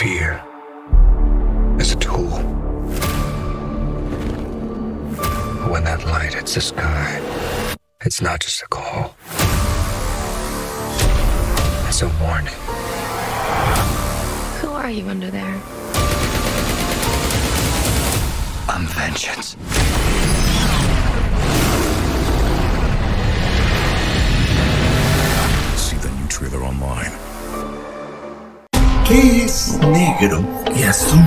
fear as a tool. But when that light hits the sky, it's not just a call, it's a warning. Who are you under there? I'm vengeance. See the new trailer online. ¿Qué es negro y azul?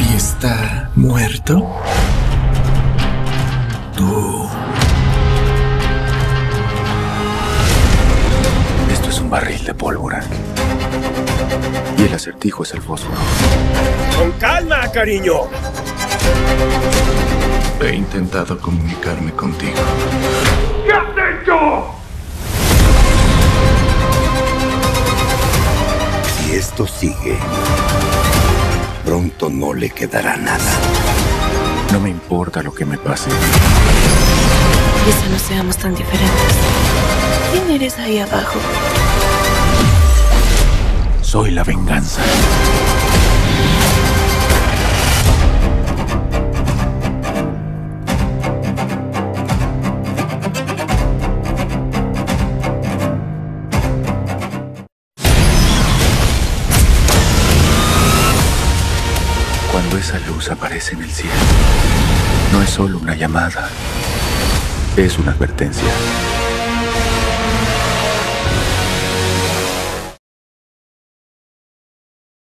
¿Y está muerto? Tú. Esto es un barril de pólvora. Y el acertijo es el fósforo. ¡Con calma, cariño! He intentado comunicarme contigo. ¿Qué has hecho? Esto sigue, pronto no le quedará nada. No me importa lo que me pase. Quizá no seamos tan diferentes. ¿Quién eres ahí abajo? Soy la venganza. Cuando esa luz aparece en el cielo, no es solo una llamada, es una advertencia.